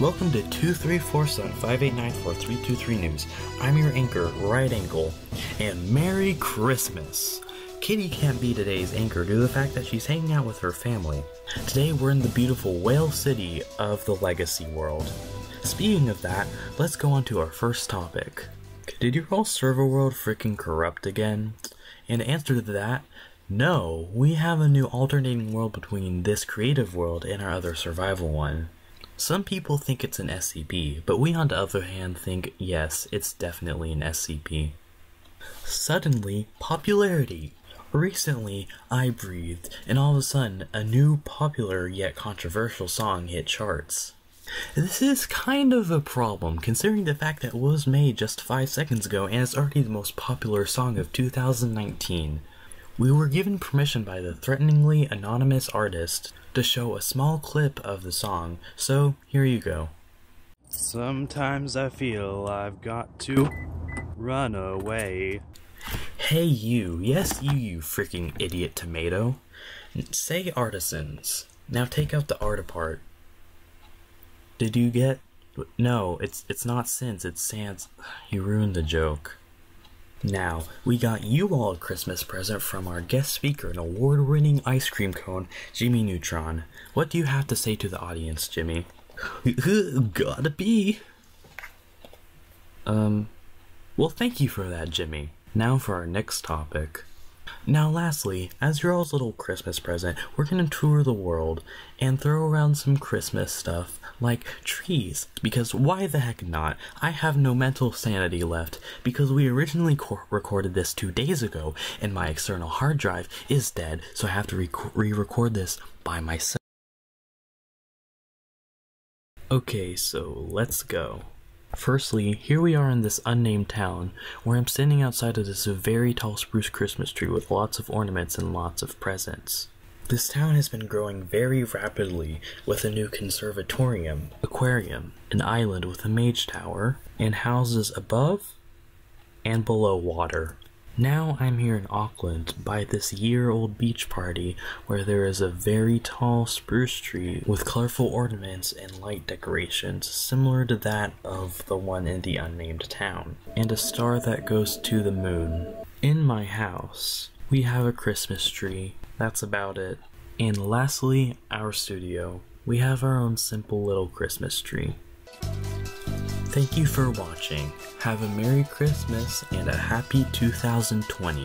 Welcome to 2347-5894-323 News. I'm your anchor, Right Angle, and Merry Christmas! Kitty can't be today's anchor due to the fact that she's hanging out with her family. Today we're in the beautiful Whale City of the Legacy world. Speaking of that, let's go on to our first topic. Did your whole server world freaking corrupt again? And answer to that, no, we have a new alternating world between this creative world and our other survival one. Some people think it's an SCP, but we on the other hand think yes, it's definitely an SCP. Suddenly, popularity. Recently, I breathed, and all of a sudden, a new popular yet controversial song hit charts. This is kind of a problem, considering the fact that it was made just 5 seconds ago and it's already the most popular song of 2019. We were given permission by the threateningly anonymous artist to show a small clip of the song, so here you go. Sometimes I feel I've got to run away. Hey you, yes you, you freaking idiot tomato. Say artisans. Now take out the art apart. Did you get? No, it's it's not Sins, it's Sans. You ruined the joke. Now, we got you all a Christmas present from our guest speaker, an award winning ice cream cone, Jimmy Neutron. What do you have to say to the audience, Jimmy? Gotta be. Um, well, thank you for that, Jimmy. Now for our next topic. Now, lastly, as your all's little Christmas present, we're gonna tour the world and throw around some Christmas stuff like trees. Because why the heck not? I have no mental sanity left because we originally recorded this two days ago and my external hard drive is dead, so I have to re record this by myself. Okay, so let's go. Firstly, here we are in this unnamed town, where I'm standing outside of this very tall spruce Christmas tree with lots of ornaments and lots of presents. This town has been growing very rapidly with a new conservatorium, aquarium, an island with a mage tower, and houses above and below water. Now I'm here in Auckland by this year old beach party where there is a very tall spruce tree with colorful ornaments and light decorations similar to that of the one in the unnamed town, and a star that goes to the moon. In my house, we have a Christmas tree. That's about it. And lastly, our studio. We have our own simple little Christmas tree. Thank you for watching. Have a Merry Christmas and a Happy 2020.